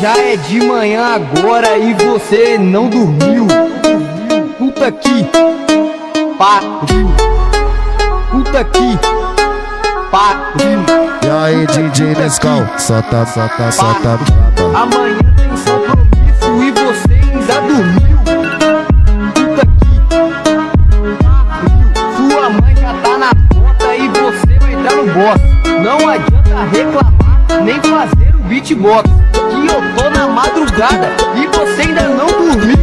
Já é de manhã agora e você não dormiu. Puta que pariu. Puta que pariu. E aí, DJ Nescau, solta, solta, solta. Amanhã tem compromisso e você ainda dormiu. Puta que pariu. Sua mãe já tá na porta e você vai entrar no boss. Não adianta reclamar nem fazer o beatbox tocou na madrugada e você ainda não dormiu.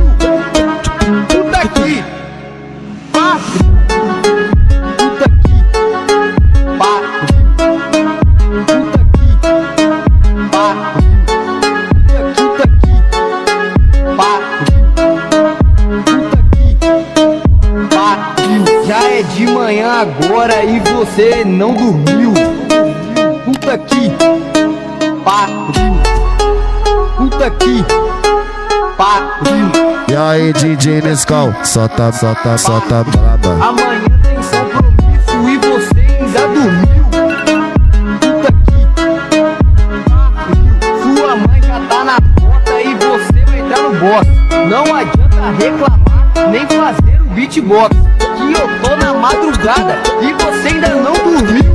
Puta aqui, pato. Puta aqui, pato. Puta aqui, pato. Puta aqui, pato. Puta aqui. Já é de manhã agora e você não dormiu. Puta aqui, pato. E aí, DJ Nescau, solta, solta, solta braba. Amanhã tem compromisso e você ainda dormiu. Pariu. Sua mãe já tá na porta e você vai entrar no boss. Não adianta reclamar nem fazer o beatbox. Que eu tô na madrugada e você ainda não dormiu.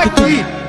Daqui